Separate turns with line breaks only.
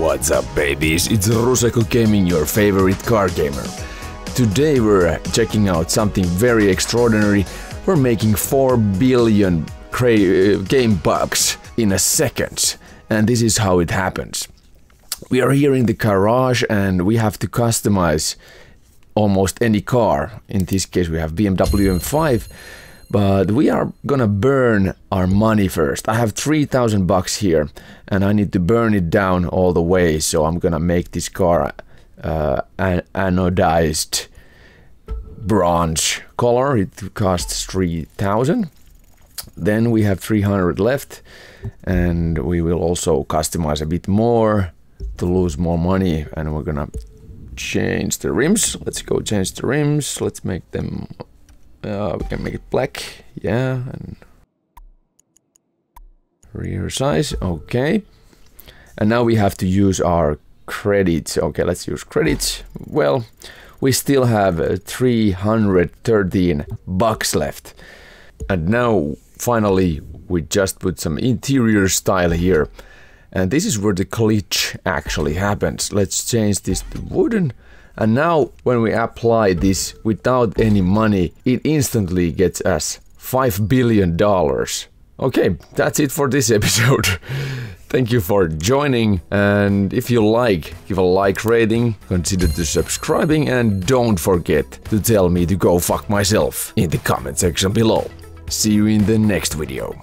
What's up babies, it's Rusakko Gaming, your favorite car gamer. Today we're checking out something very extraordinary. We're making 4 billion uh, game bucks in a second. And this is how it happens. We are here in the garage and we have to customize almost any car. In this case we have BMW M5 but we are gonna burn our money first. I have 3000 bucks here and I need to burn it down all the way so I'm gonna make this car uh, an anodized bronze color. It costs 3000 then we have 300 left and we will also customize a bit more to lose more money and we're gonna change the rims let's go change the rims let's make them uh, we can make it black, yeah, and rear size, okay. And now we have to use our credits. Okay, let's use credits. Well, we still have uh, 313 bucks left. And now, finally, we just put some interior style here. And this is where the glitch actually happens. Let's change this to wooden. And now when we apply this without any money, it instantly gets us $5 billion. Okay, that's it for this episode. Thank you for joining and if you like, give a like rating, consider to subscribing and don't forget to tell me to go fuck myself in the comment section below. See you in the next video.